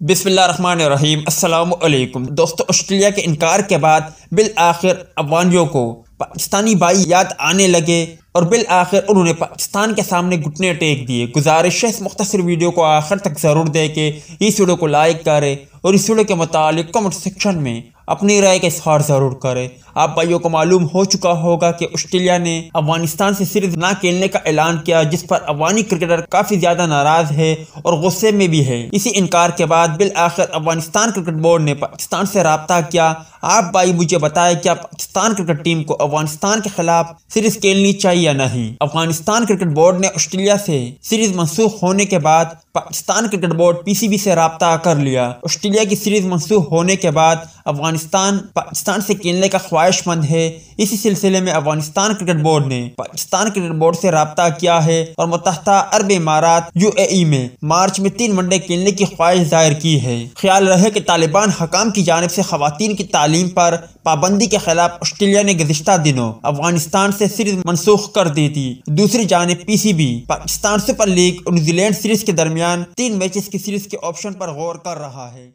बिस्मिल्लाहिर्रहमानिर्रहीम। रहीम वालेकुम दोस्तों, ऑस्ट्रेलिया के इनकार के बाद बिल आखिर अफवानियों को पाकिस्तानी भाई याद आने लगे और बिल आखिर उन्होंने पाकिस्तान के सामने घुटने टेक दिए। गुजारिश है इस मुख्तर वीडियो को आखिर तक ज़रूर देखे। इस वीडियो को लाइक करें और इस वीडियो के मुतालिक कमेंट सेक्शन में अपनी राय का इजहार ज़रूर करें। आप भाइयों को मालूम हो चुका होगा कि ऑस्ट्रेलिया ने अफ़गानिस्तान से सीरीज़ ना खेलने का ऐलान किया, जिस पर अफगानी क्रिकेटर काफ़ी ज़्यादा नाराज़ है और गुस्से में भी है। इसी इनकार के बाद बिल आखिर अफ़गानिस्तान क्रिकेट बोर्ड ने पाकिस्तान से रबता किया। आप भाई, मुझे बताए, क्या पाकिस्तान क्रिकेट टीम को अफ़गानिस्तान के खिलाफ सीरीज़ खेलनी चाहिए या नहीं? अफ़गानिस्तान क्रिकेट बोर्ड ने ऑस्ट्रेलिया से सीरीज़ मनसूख होने के बाद पाकिस्तान क्रिकेट बोर्ड पीसीबी से रबता कर लिया। ऑस्ट्रेलिया की सीरीज़ मनसूख होने के बाद अफ़गानिस्तान पाकिस्तान से खेलने का ख्वाहिशमंद है। इसी सिलसिले में अफ़गानिस्तान क्रिकेट बोर्ड ने पाकिस्तान क्रिकेट बोर्ड से रबता किया है और मुतहदा अरब इमारात यू में मार्च में तीन वनडे खेलने की ख्वाहिश ज़ाहिर की है। ख्याल रहे कि तालिबान हकाम की जानब से खातन की तालीम पर पाबंदी के खिलाफ ऑस्ट्रेलिया ने गुजशत दिनों अफ़गानिस्तान से सीरीज़ मनसूख कर दी थी। दूसरी जानब P C B Pakistan super league और न्यूजीलैंड सीरीज़ के दरमियान तीन मैचेस की सीरीज़ के ऑप्शन पर गौर कर रहा है।